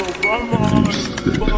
vamos you